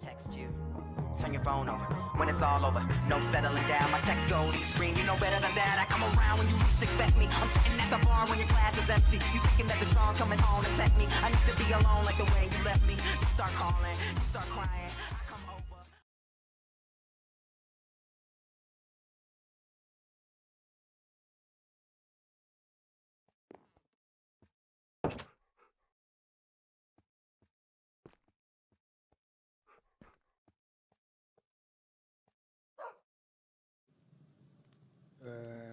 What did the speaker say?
text you. Turn your phone over when it's all over. No settling down. My text gold, you screen. You know better than that. I come around when you least expect me. I'm sitting at the bar when your glass is empty. You thinking that the song's coming home to tempt me. I need to be alone like the way you left me. You start calling, you start crying. Ee,